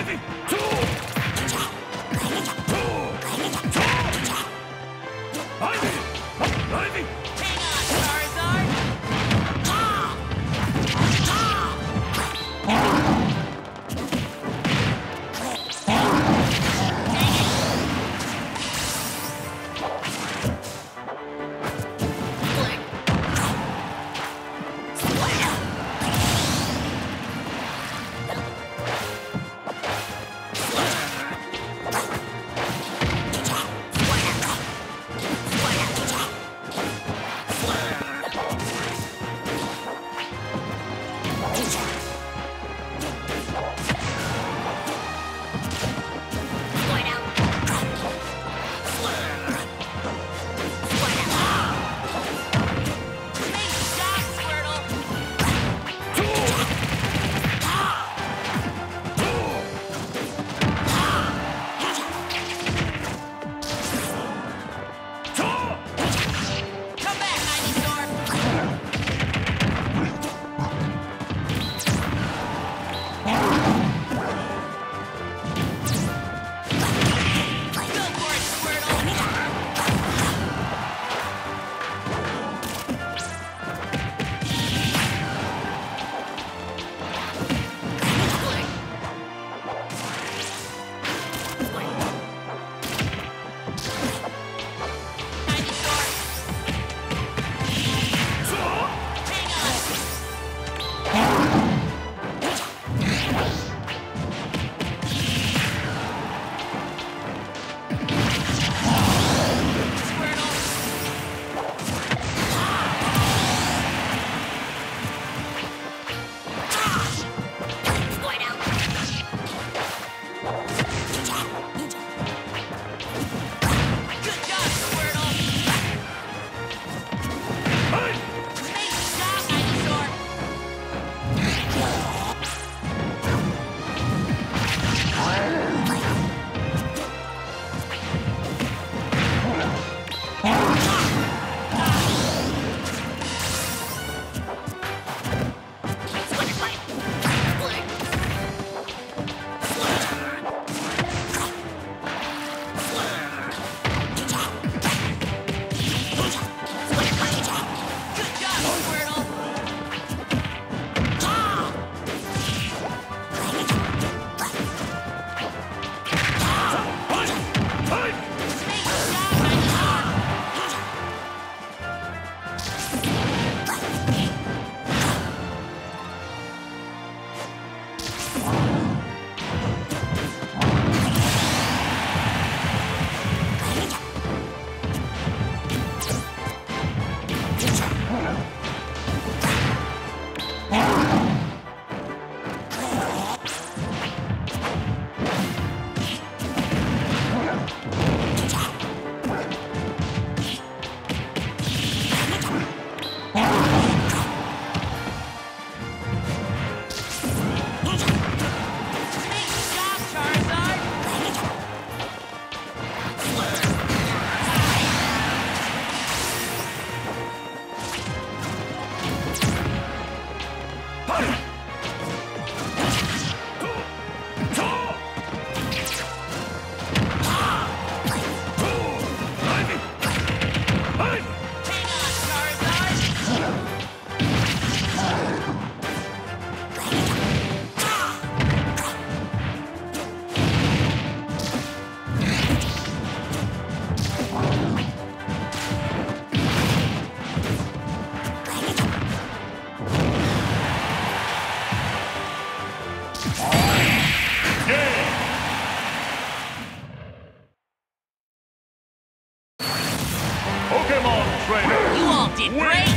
Heavy! You all did great!